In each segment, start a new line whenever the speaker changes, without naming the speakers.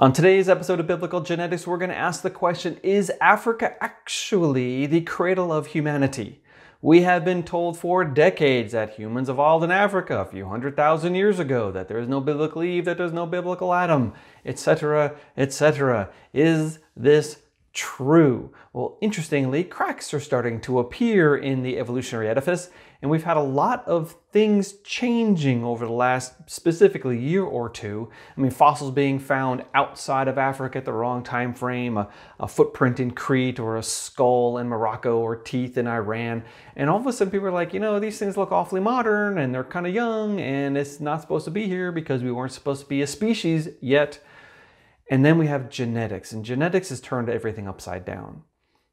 On today's episode of Biblical Genetics, we're going to ask the question Is Africa actually the cradle of humanity? We have been told for decades that humans evolved in Africa a few hundred thousand years ago, that there is no biblical Eve, that there's no biblical Adam, etc., etc. Is this true? Well, interestingly, cracks are starting to appear in the evolutionary edifice, and we've had a lot of things changing over the last specifically year or two. I mean, fossils being found outside of Africa at the wrong time frame, a, a footprint in Crete or a skull in Morocco or teeth in Iran. And all of a sudden people are like, you know, these things look awfully modern and they're kind of young and it's not supposed to be here because we weren't supposed to be a species yet. And then we have genetics, and genetics has turned everything upside down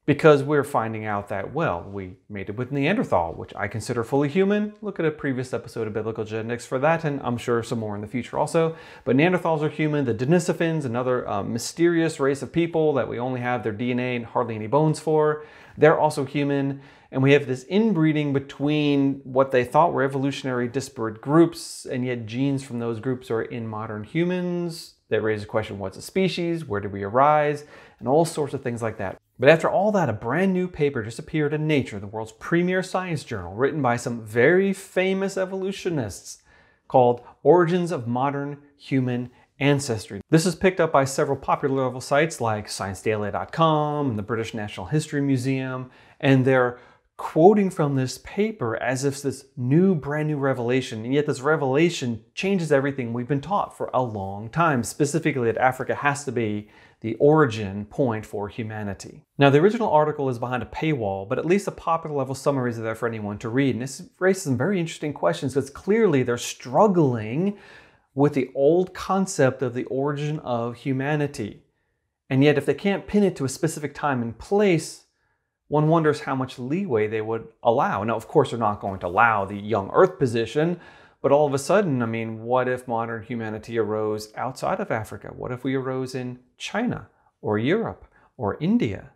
because we're finding out that, well, we made it with Neanderthal, which I consider fully human. Look at a previous episode of Biblical Genetics for that, and I'm sure some more in the future also. But Neanderthals are human. The Denisovans, another uh, mysterious race of people that we only have their DNA and hardly any bones for, they're also human. And we have this inbreeding between what they thought were evolutionary disparate groups, and yet genes from those groups are in modern humans. That raises the question what's a species? Where did we arise? And all sorts of things like that. But after all that, a brand new paper just appeared in Nature, the world's premier science journal, written by some very famous evolutionists called Origins of Modern Human Ancestry. This is picked up by several popular level sites like ScienceDaily.com and the British National History Museum, and they're quoting from this paper as if this new, brand new revelation, and yet this revelation changes everything we've been taught for a long time, specifically that Africa has to be the origin point for humanity. Now, the original article is behind a paywall, but at least the popular level summaries are there for anyone to read. And this raises some very interesting questions because clearly they're struggling with the old concept of the origin of humanity. And yet, if they can't pin it to a specific time and place, one wonders how much leeway they would allow. Now, of course, they're not going to allow the young Earth position, but all of a sudden, I mean, what if modern humanity arose outside of Africa? What if we arose in China or Europe or India?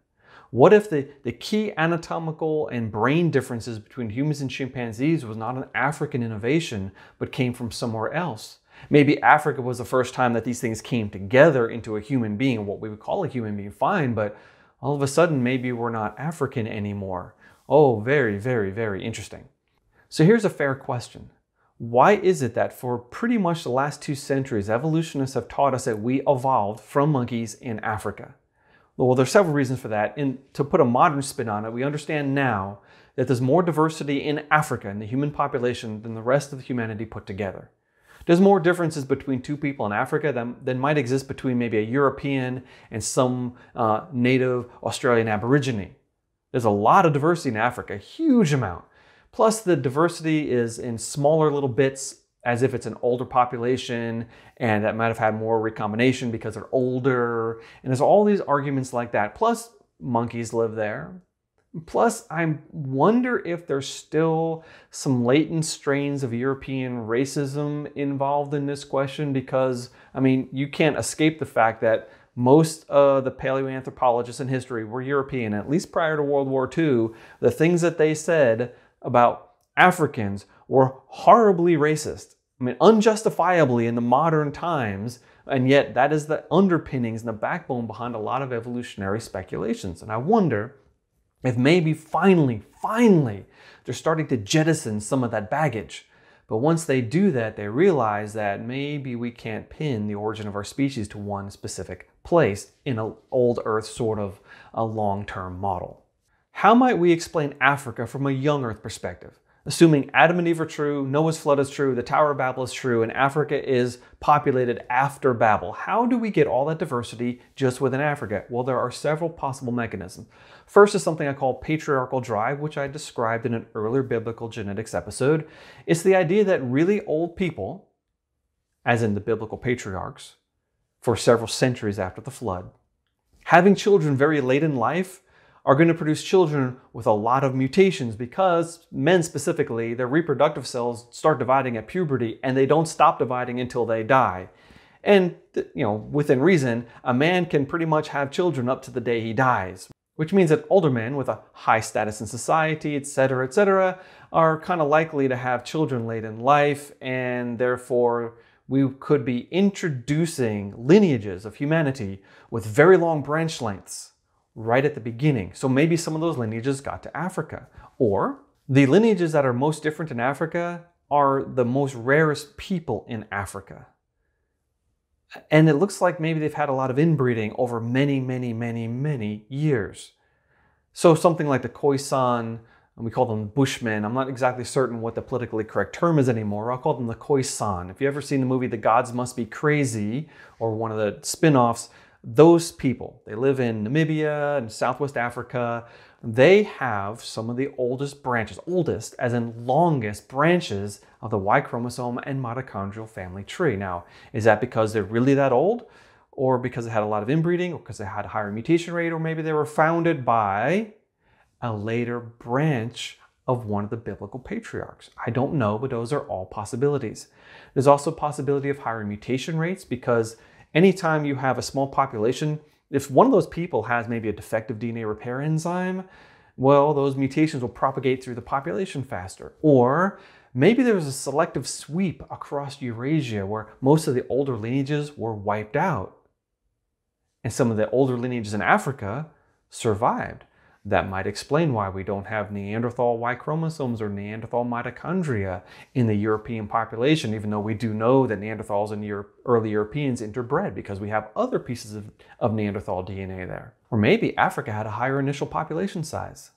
What if the, the key anatomical and brain differences between humans and chimpanzees was not an African innovation, but came from somewhere else? Maybe Africa was the first time that these things came together into a human being, what we would call a human being, fine, but all of a sudden maybe we're not African anymore. Oh, very, very, very interesting. So here's a fair question. Why is it that for pretty much the last two centuries, evolutionists have taught us that we evolved from monkeys in Africa? Well, there's several reasons for that. And to put a modern spin on it, we understand now that there's more diversity in Africa in the human population than the rest of humanity put together. There's more differences between two people in Africa than, than might exist between maybe a European and some uh, native Australian Aborigine. There's a lot of diversity in Africa, a huge amount. Plus, the diversity is in smaller little bits as if it's an older population and that might have had more recombination because they're older. And there's all these arguments like that. Plus, monkeys live there. Plus, I wonder if there's still some latent strains of European racism involved in this question because, I mean, you can't escape the fact that most of the paleoanthropologists in history were European, at least prior to World War II. The things that they said about Africans were horribly racist. I mean, unjustifiably in the modern times, and yet that is the underpinnings and the backbone behind a lot of evolutionary speculations. And I wonder if maybe finally, finally, they're starting to jettison some of that baggage. But once they do that, they realize that maybe we can't pin the origin of our species to one specific place in an old Earth sort of a long term model. How might we explain Africa from a young Earth perspective? Assuming Adam and Eve are true, Noah's flood is true, the Tower of Babel is true, and Africa is populated after Babel, how do we get all that diversity just within Africa? Well, there are several possible mechanisms. First is something I call patriarchal drive, which I described in an earlier biblical genetics episode. It's the idea that really old people, as in the biblical patriarchs, for several centuries after the flood, having children very late in life are going to produce children with a lot of mutations because men specifically, their reproductive cells start dividing at puberty and they don't stop dividing until they die. And, you know, within reason, a man can pretty much have children up to the day he dies. which means that older men with a high status in society, etc., etc., are kind of likely to have children late in life, and therefore we could be introducing lineages of humanity with very long branch lengths right at the beginning. So maybe some of those lineages got to Africa. Or the lineages that are most different in Africa are the most rarest people in Africa. And it looks like maybe they've had a lot of inbreeding over many, many, many, many years. So something like the Khoisan, and we call them Bushmen. I'm not exactly certain what the politically correct term is anymore. I'll call them the Khoisan. If you've ever seen the movie The Gods Must Be Crazy, or one of the spin-offs, those people, they live in Namibia and Southwest Africa. They have some of the oldest branches, oldest as in longest branches of the Y chromosome and mitochondrial family tree. Now, is that because they're really that old? Or because they had a lot of inbreeding, or because they had a higher mutation rate, or maybe they were founded by a later branch of one of the biblical patriarchs. I don't know, but those are all possibilities. There's also possibility of higher mutation rates because anytime you have a small population, if one of those people has maybe a defective DNA repair enzyme, well, those mutations will propagate through the population faster. Or maybe there was a selective sweep across Eurasia where most of the older lineages were wiped out. And some of the older lineages in Africa survived. That might explain why we don't have Neanderthal Y chromosomes or Neanderthal mitochondria in the European population, even though we do know that Neanderthals and Euro early Europeans interbred because we have other pieces of, of Neanderthal DNA there. Or maybe Africa had a higher initial population size.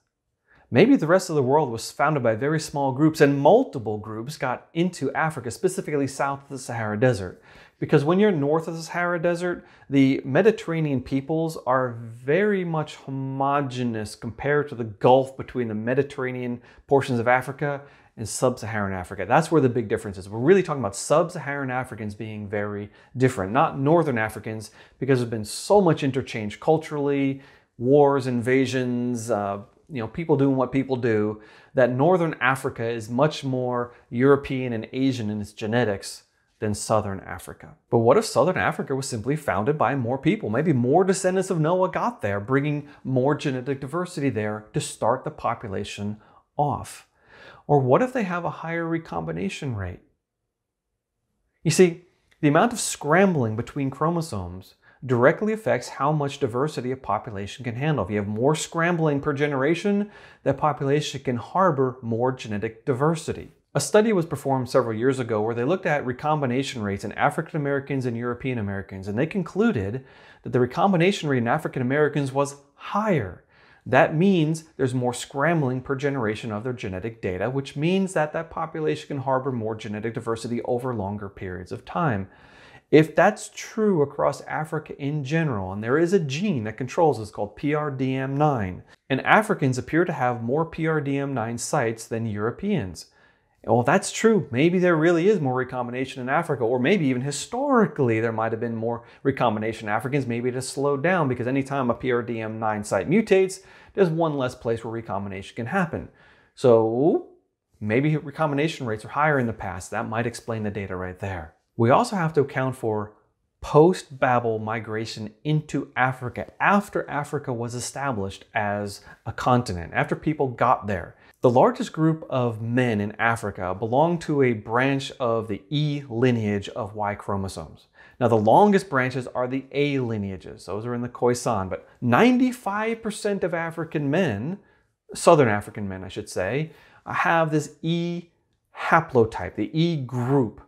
Maybe the rest of the world was founded by very small groups and multiple groups got into Africa, specifically south of the Sahara Desert. Because when you're north of the Sahara Desert, the Mediterranean peoples are very much homogenous compared to the gulf between the Mediterranean portions of Africa and sub-Saharan Africa. That's where the big difference is. We're really talking about sub-Saharan Africans being very different, not northern Africans, because there's been so much interchange culturally, wars, invasions, uh, you know, people doing what people do, that northern Africa is much more European and Asian in its genetics than Southern Africa. But what if Southern Africa was simply founded by more people? Maybe more descendants of Noah got there, bringing more genetic diversity there to start the population off. Or what if they have a higher recombination rate? You see, the amount of scrambling between chromosomes directly affects how much diversity a population can handle. If you have more scrambling per generation, that population can harbor more genetic diversity. A study was performed several years ago where they looked at recombination rates in African Americans and European Americans, and they concluded that the recombination rate in African Americans was higher. That means there's more scrambling per generation of their genetic data, which means that that population can harbor more genetic diversity over longer periods of time. If that's true across Africa in general, and there is a gene that controls this called PRDM9, and Africans appear to have more PRDM9 sites than Europeans. Well, that's true. Maybe there really is more recombination in Africa, or maybe even historically there might have been more recombination in Africans. Maybe it has slowed down because anytime a PRDM9 site mutates, there's one less place where recombination can happen. So maybe recombination rates are higher in the past. That might explain the data right there. We also have to account for post-Babel migration into Africa after Africa was established as a continent, after people got there. The largest group of men in Africa belong to a branch of the E lineage of Y chromosomes. Now, the longest branches are the A lineages. Those are in the Khoisan, but 95% of African men, Southern African men, I should say, have this E haplotype, the E group.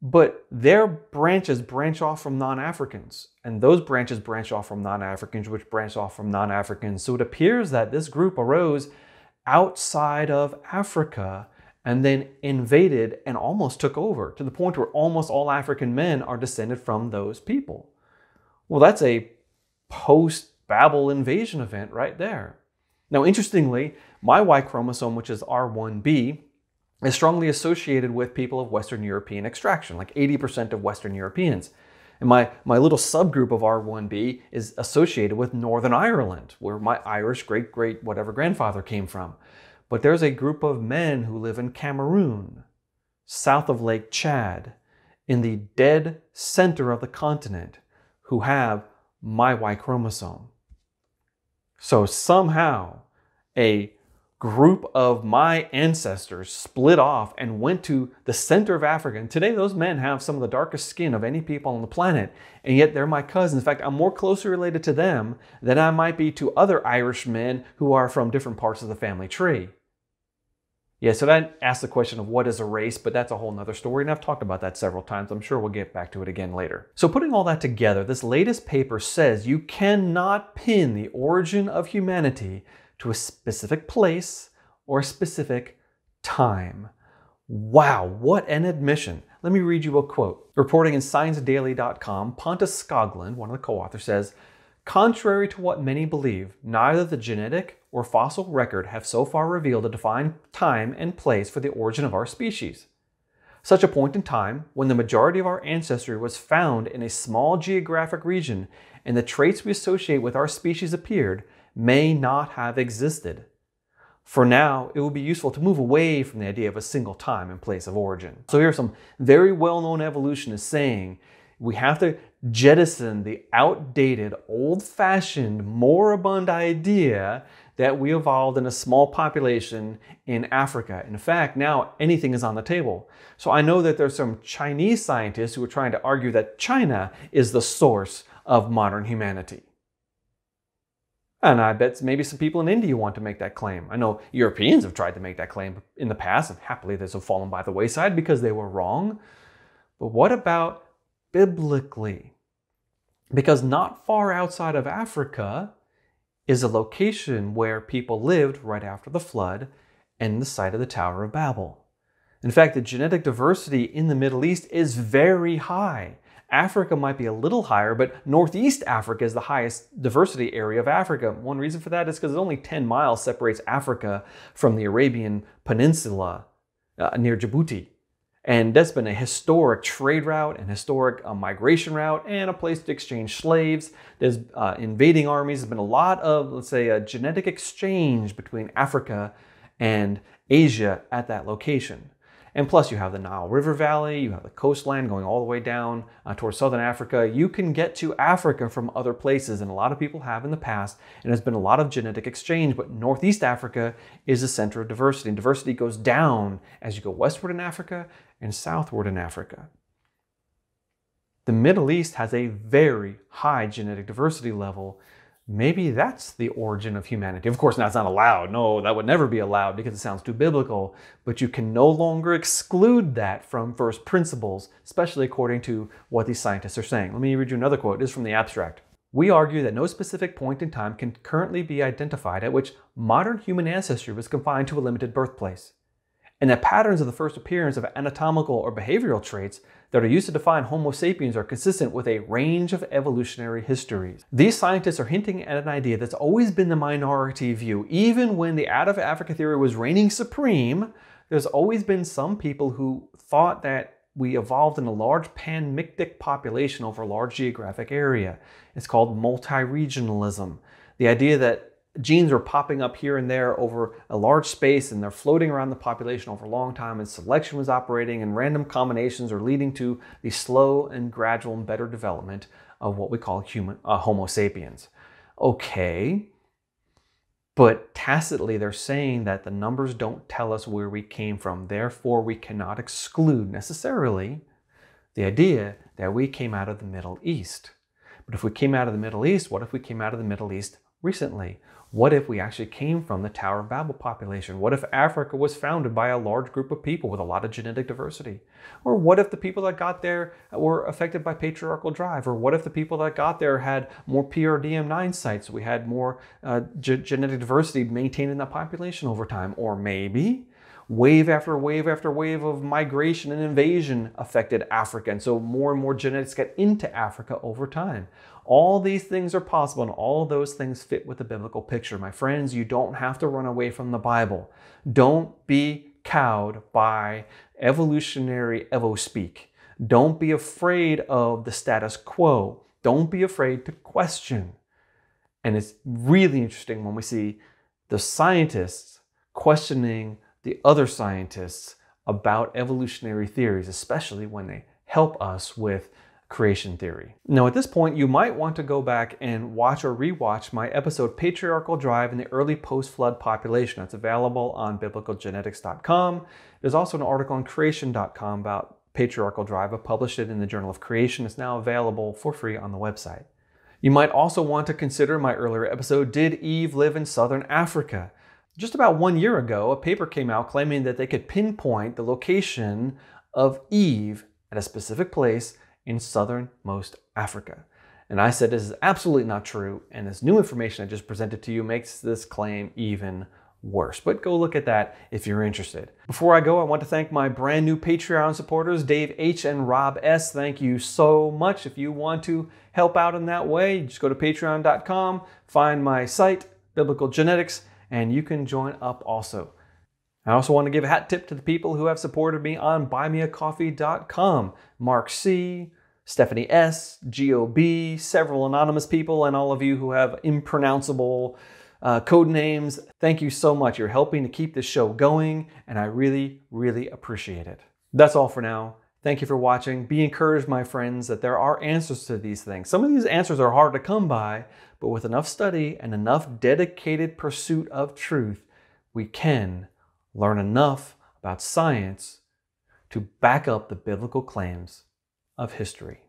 But their branches branch off from non-Africans, and those branches branch off from non-Africans, which branch off from non-Africans. So it appears that this group arose outside of Africa and then invaded and almost took over to the point where almost all African men are descended from those people. Well, that's a post Babel invasion event right there. Now, interestingly, my Y chromosome, which is R1b, is strongly associated with people of Western European extraction, like 80% of Western Europeans. And my, my little subgroup of R1b is associated with Northern Ireland, where my Irish great great whatever grandfather came from. But there's a group of men who live in Cameroon, south of Lake Chad, in the dead center of the continent, who have my Y chromosome. So somehow a group of my ancestors split off and went to the center of Africa. And today, those men have some of the darkest skin of any people on the planet, and yet they're my cousins. In fact, I'm more closely related to them than I might be to other Irish men who are from different parts of the family tree. Yeah, so that asks the question of what is a race, but that's a whole nother story, and I've talked about that several times. I'm sure we'll get back to it again later. So, putting all that together, this latest paper says you cannot pin the origin of humanity to a specific place or a specific time. Wow, what an admission. Let me read you a quote. Reporting in ScienceDaily.com, Pontus Skoglund, one of the co authors, says Contrary to what many believe, neither the genetic or fossil record have so far revealed a defined time and place for the origin of our species. Such a point in time, when the majority of our ancestry was found in a small geographic region and the traits we associate with our species appeared, may not have existed. For now, it would be useful to move away from the idea of a single time and place of origin. So here are some very well-known evolutionists saying we have to jettison the outdated, old-fashioned, moribund idea that we evolved in a small population in Africa. In fact, now anything is on the table. So I know that there's some Chinese scientists who are trying to argue that China is the source of modern humanity. And I bet maybe some people in India want to make that claim. I know Europeans have tried to make that claim in the past, and happily this have fallen by the wayside because they were wrong. But what about biblically? Because not far outside of Africa is a location where people lived right after the flood and the site of the Tower of Babel. In fact, the genetic diversity in the Middle East is very high. Africa might be a little higher, but Northeast Africa is the highest diversity area of Africa. One reason for that is because only 10 miles separates Africa from the Arabian Peninsula uh, near Djibouti. And that's been a historic trade route and historic uh, migration route and a place to exchange slaves. There's uh, invading armies. There's been a lot of, let's say, a genetic exchange between Africa and Asia at that location. And plus, you have the Nile River Valley, you have the coastline going all the way down uh, towards southern Africa. You can get to Africa from other places, and a lot of people have in the past, and there's been a lot of genetic exchange. But Northeast Africa is the center of diversity, and diversity goes down as you go westward in Africa and southward in Africa. The Middle East has a very high genetic diversity level maybe that's the origin of humanity. Of course, that's not allowed. No, that would never be allowed because it sounds too biblical. But you can no longer exclude that from first principles, especially according to what these scientists are saying. Let me read you another quote. This is from the abstract. We argue that no specific point in time can currently be identified at which modern human ancestry was confined to a limited birthplace and that patterns of the first appearance of anatomical or behavioral traits that are used to define Homo sapiens are consistent with a range of evolutionary histories. These scientists are hinting at an idea that's always been the minority view. Even when the out of Africa theory was reigning supreme, there's always been some people who thought that we evolved in a large pan-mictic population over a large geographic area. It's called multi-regionalism. The idea that genes are popping up here and there over a large space and they're floating around the population over a long time and selection was operating and random combinations are leading to the slow and gradual and better development of what we call human uh, homo sapiens. Okay but tacitly they're saying that the numbers don't tell us where we came from. Therefore we cannot exclude necessarily the idea that we came out of the middle east. But if we came out of the middle east what if we came out of the middle east recently what if we actually came from the Tower of Babel population? What if Africa was founded by a large group of people with a lot of genetic diversity? Or what if the people that got there were affected by patriarchal drive? Or what if the people that got there had more PRDM9 sites? We had more uh, genetic diversity maintained in that population over time? Or maybe wave after wave after wave of migration and invasion affected Africa. And so more and more genetics get into Africa over time. All these things are possible, and all those things fit with the biblical picture. My friends, you don't have to run away from the Bible. Don't be cowed by evolutionary evo speak. Don't be afraid of the status quo. Don't be afraid to question. And it's really interesting when we see the scientists questioning the other scientists about evolutionary theories, especially when they help us with creation theory. Now, at this point, you might want to go back and watch or rewatch my episode Patriarchal Drive in the Early Post Flood Population. That's available on biblicalgenetics.com. There's also an article on creation.com about patriarchal drive. I published it in the Journal of Creation. It's now available for free on the website. You might also want to consider my earlier episode Did Eve Live in Southern Africa? Just about one year ago, a paper came out claiming that they could pinpoint the location of Eve at a specific place in southernmost Africa. And I said this is absolutely not true, and this new information I just presented to you makes this claim even worse. But go look at that if you're interested. Before I go, I want to thank my brand new Patreon supporters, Dave H. and Rob S. Thank you so much. If you want to help out in that way, just go to patreon.com, find my site, Biblical Genetics, and you can join up also. I also want to give a hat tip to the people who have supported me on buymeacoffee.com. Mark C., Stephanie S., GOB, several anonymous people, and all of you who have impronounceable uh, code names. Thank you so much. You're helping to keep this show going, and I really, really appreciate it. That's all for now. Thank you for watching. Be encouraged, my friends, that there are answers to these things. Some of these answers are hard to come by, but with enough study and enough dedicated pursuit of truth, we can learn enough about science to back up the biblical claims of history.